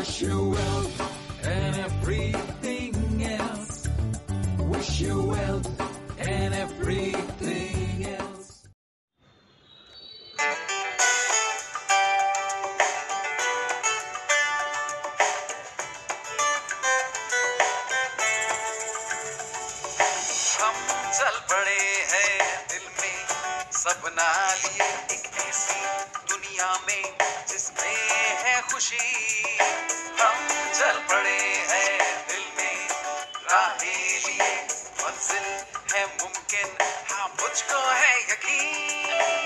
Wish you well and everything else. Wish you well. दुनिया में जिसमें है खुशी, हम चल पड़े हैं दिल में। राहे लिए मंजिल है मुमकिन हाँ मुझको है यकीन।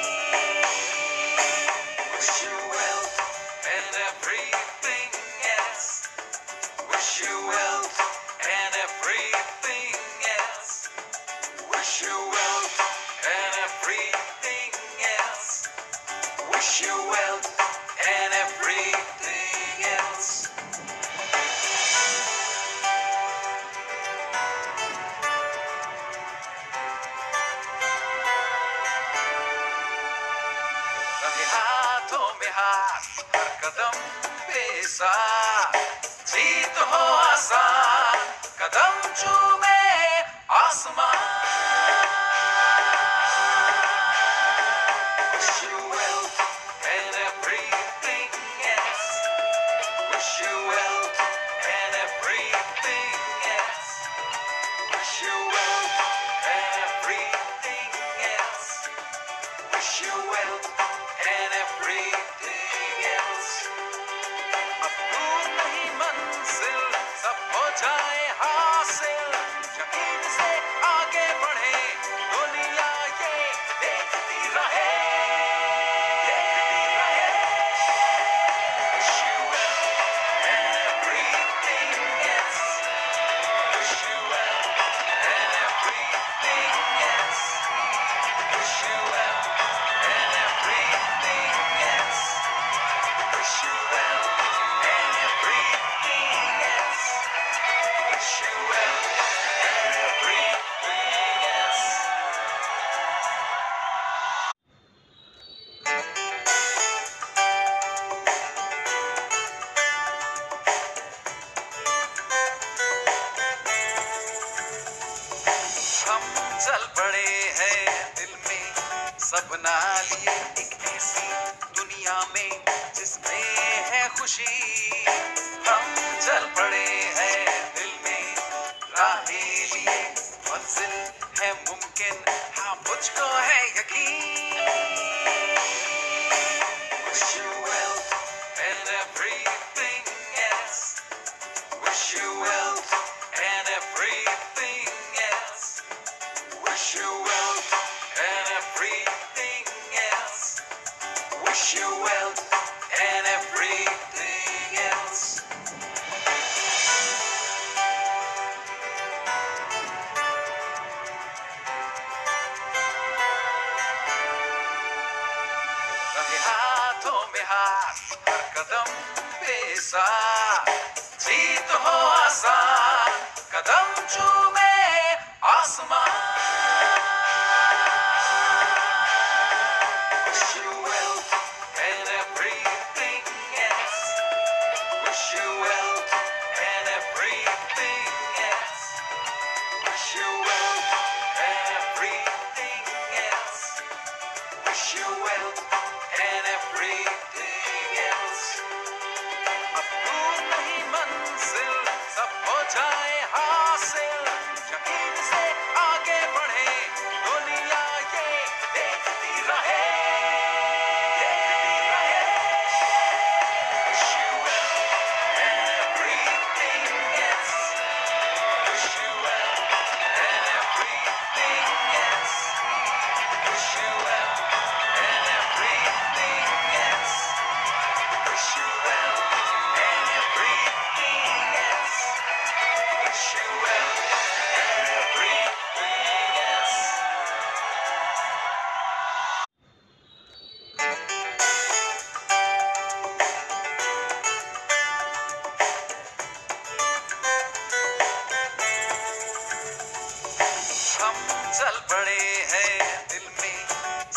true एक ऐसी दुनिया में जिसमें है खुशी हम चल पड़े हैं दिल में राहे लिए मंजिल है मुमकिन हाँ मुझको है यकीन Wish you wealth and everything else. Wish you and everything else. Wish you. कदम पेशा जीत हो आसान कदम चू 자.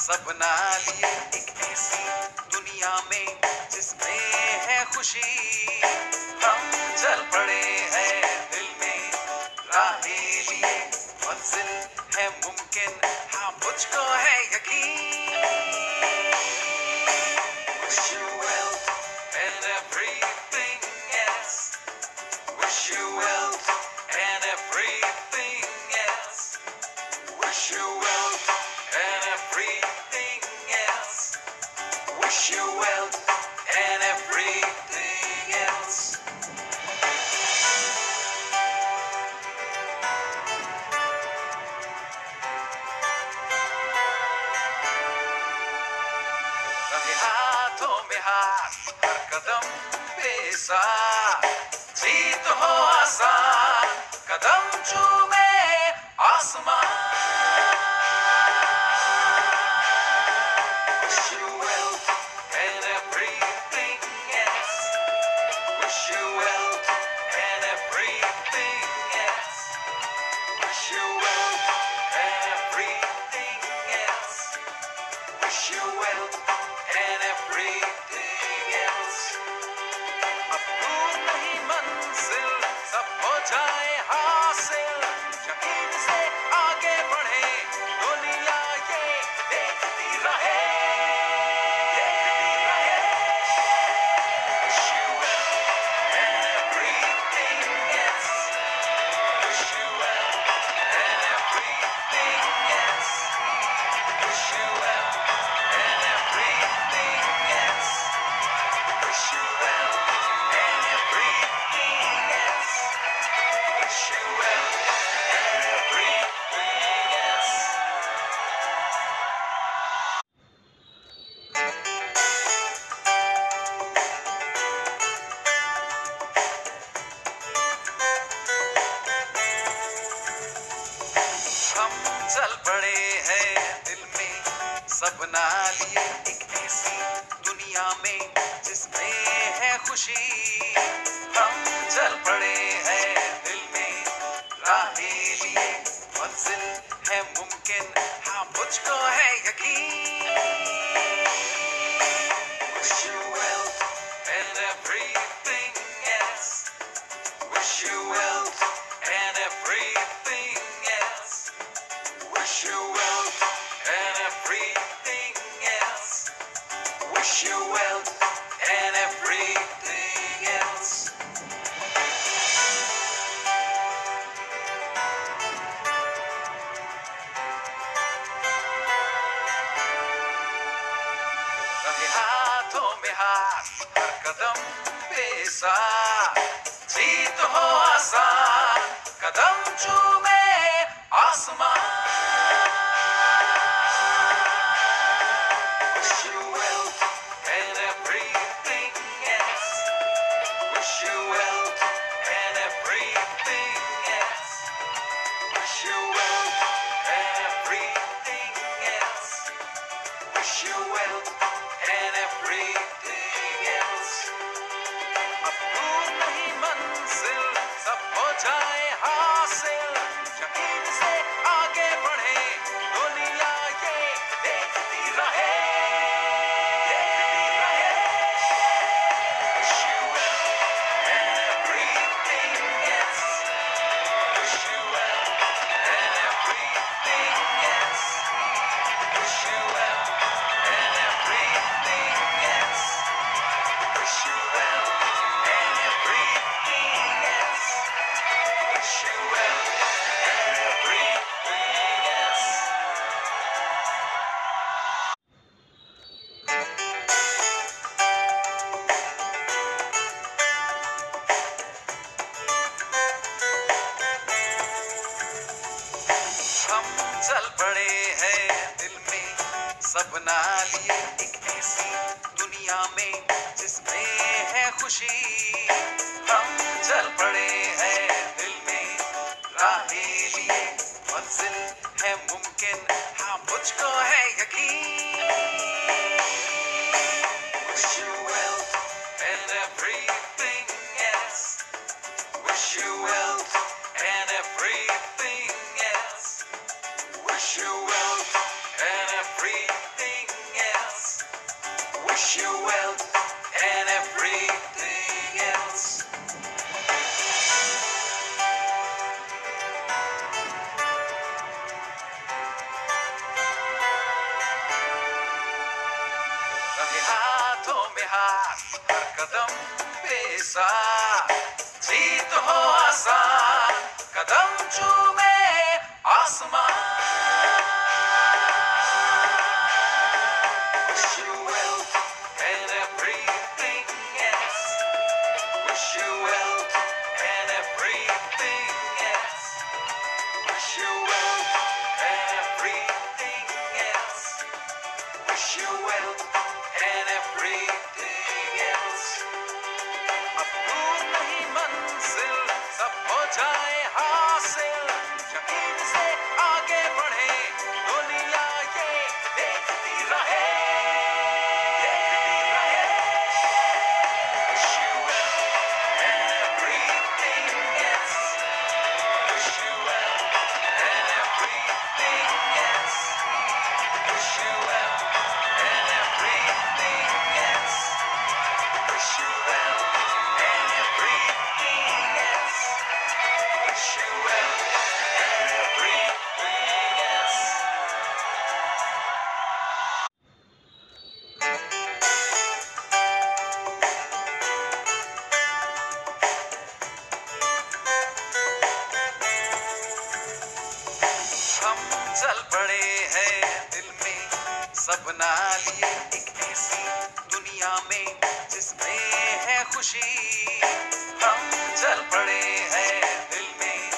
सा लिए एक ऐसी दुनिया में जिसमें है खुशी हम चल पड़े हैं दिल में राहे लिए मंजिल है मुमकिन हाँ मुझको है यकीन Wish you well and everything else. Wish you well and everything else. Wish you well and everything wash your and everything else. रहे हाथों में हाथ हर कदम पे साथ जीत हो आसान time. सपना लिए एक ऐसी दुनिया में जिसमें है खुशी। हम चल पड़े हैं दिल में, राहें लिए। मंजिल है मुमकिन हाँ मुझको है यकीन। जुमे आसमान पड़े हैं दिल में सपना लिए एक ऐसी दुनिया में जिसमें है खुशी। हम चल पड़े हैं दिल में राहें लिए। मंजिल है मुमकिन। हाँ मुझको है यकीन। कदम चूमे आसमान। चल पड़े हैं दिल में। सपना लिए एक ऐसी दुनिया में जिसमें है खुशी। हम चल पड़े हैं दिल में।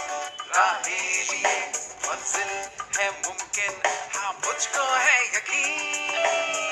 राहे लिए मंजिल है मुमकिन। हाँ मुझको है यकीन।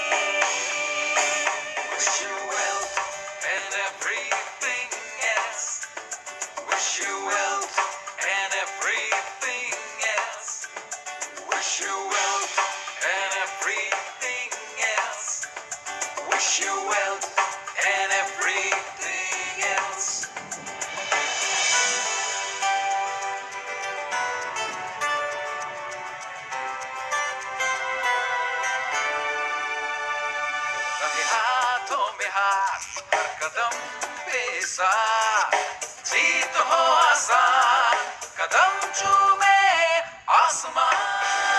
सा जीत हो आसान कदम चूमे आसमान।